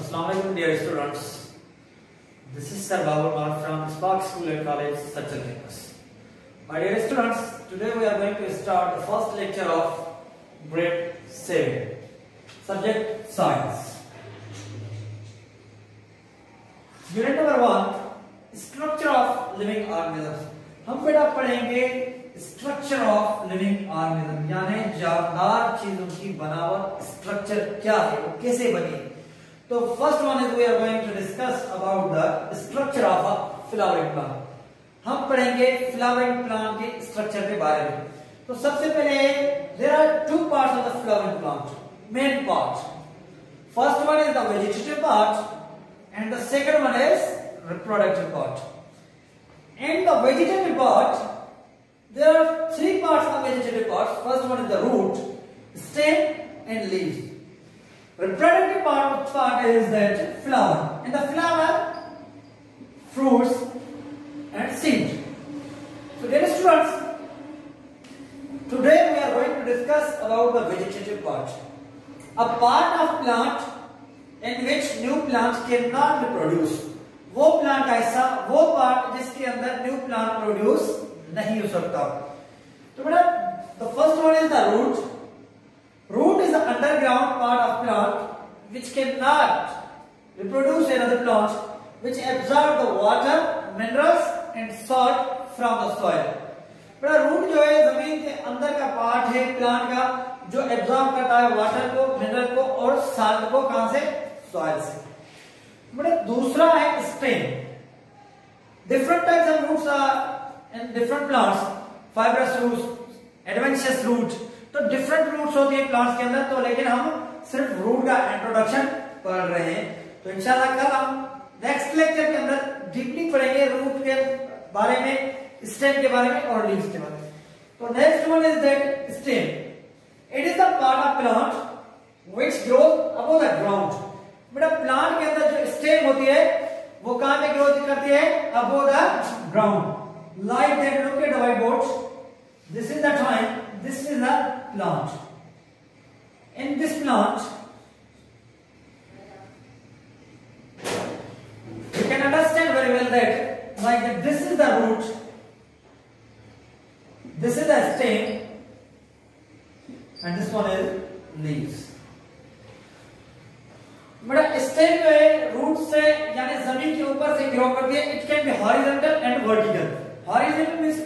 Assalamualaikum dear students. This is Sir Babur Mar from Spark School and College, Sachal campus. My dear students, today we are going to start the first lecture of grade 7. Subject Science. Unit number 1 Structure of Living Organisms. हम बेटा पढ़ेंगे structure of living organism यानी जानदार चीज़ों की बनावट structure क्या है वो कैसे बनी तो first one is we are going to discuss about the structure of a flowering plant हम पढ़ेंगे फ्लावरिंग प्लांट के स्ट्रक्चर के बारे में तो सबसे पहले there are two part of the flowering plant main part first one is the vegetative part and the second one is reproductive part In the vegetative part, there are three parts of vegetative parts. First one is the root, stem and leaves. Reproductive part, part is that flower. In the flower, fruits and seed. So dear students, today we are going to discuss about the vegetative part. A part of plant in which new plants cannot be produced. वो plant ऐसा वो part जिसके अंदर new plant produce नहीं हो सकता तो बेटा the first one is the root root is the underground part of plant which can not reproduce in other plants which absorb the water minerals and salt from the soil root जो है, ज़मीन के अंदर का part है plant का, जो absorb करता है वाटर को मिनरल को और सॉल्ट को कहाँ से? सॉइल से. बड़े दूसरा है stem different types of roots are in different plants fibrous roots adventitious root तो डिफरेंट रूट्स होती है प्लांट्स के अंदर तो लेकिन हम सिर्फ़ रूट का इंट्रोडक्शन पढ़ रहे हैं। तो इंशाल्लाह कल हम नेक्स्ट लेक्चर के अंदर डीपली पढ़ेंगे रूट के बारे में स्टेम के बारे में और लीव्स के बारे में। तो next one is that stem it is the part of plant which grows above the ground बेटा प्लांट के अंदर जो स्टेम होती है, वो कहाँ पे ग्रोथ करती है? Above the ground like that look at white board this is the time this is the plant in this plant like that this is the root this is the stem and this one is leaves बड़ा जो है root से यानी ज़मीन के ऊपर से grow करती है it can be horizontal and vertical horizontal means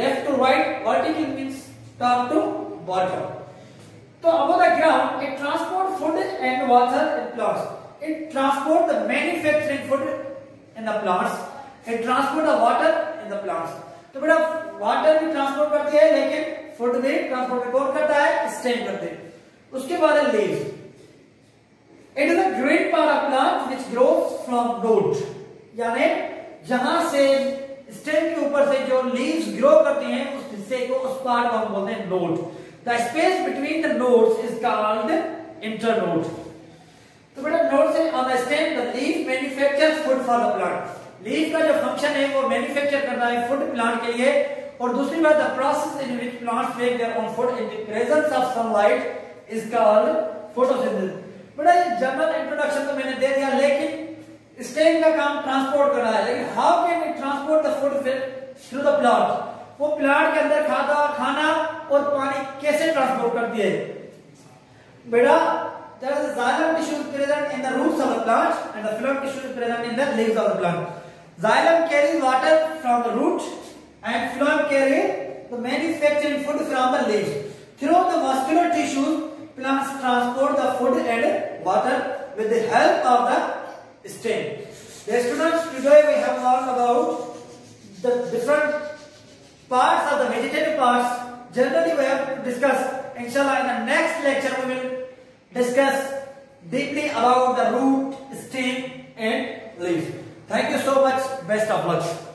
left to right vertical means top to bottom तो above the ground it transport food and water in plants it transport the manufacturing food in the plants it transport the water in the plants. तो बेटा water भी transport करती है, लेकिन food भी transport कौन करता है? स्टेम करते हैं। उसके बाद है leaves it is a green part of plant which grows from root यानी जहाँ से स्टेम के ऊपर से जो लीव्स ग्रो करते हैं, उस हिस्से को उस पार्ट को हम बोलते हैं node the space between the nodes is called internode तो बेटा नोड से on the stem the leaf manufactures food for the plant leaf का जो फ़ंक्शन है, वो मैन्युफैक्चर करता है फ़ूड प्लांट के लिए। और दूसरी बात the process in which plants make their own food in the presence of sunlight is called photosynthesis बड़ा ये जनरल इंट्रोडक्शन तो मैंने दे दिया, लेकिन स्टेम का काम ट्रांसपोर्ट करना है। लेकिन how can we transport the food through the plant वो प्लांट के अंदर खाता, खाना और पानी कैसे ट्रांसपोर्ट करती है? बेटा, there is a xylem tissue present in the roots of the plant and the phloem tissue is present in the leaves of the plant. Xylem carries water from the root and phloem carry the manufactured food from the leaves through the vascular tissues plants transport the food and water with the help of the stem. The students, today we have learned about the different parts of the vegetative parts. Generally, we have discussed. Inshallah, in the next lecture, we will discuss deeply about the root, stem, and leaf. Thank you so much. Best of luck.